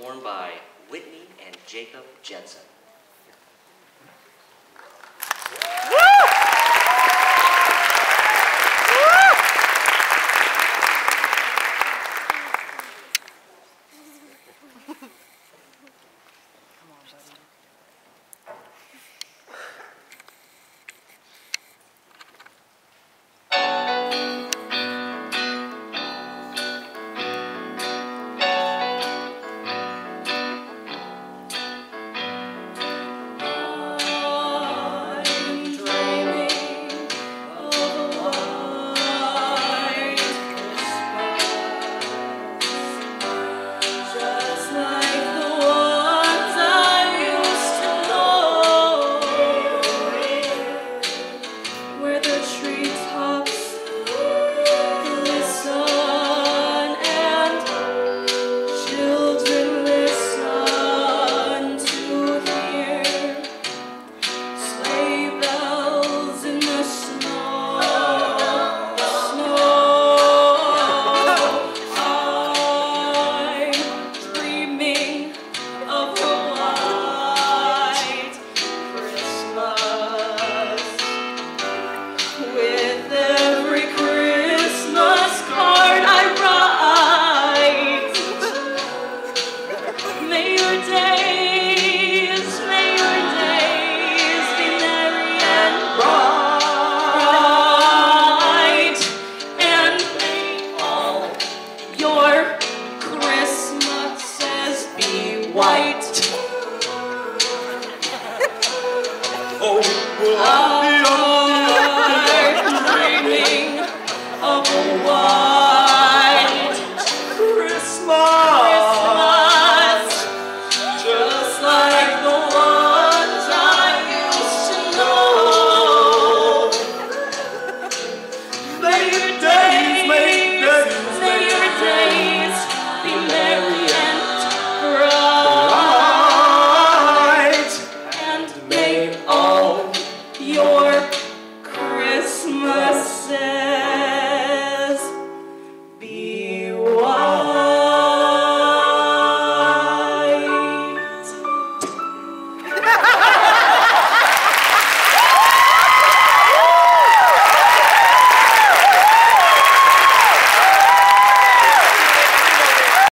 borne by Whitney and Jacob Jensen. color. Christmas says be white. oh, will I be dreaming of a white Christmas?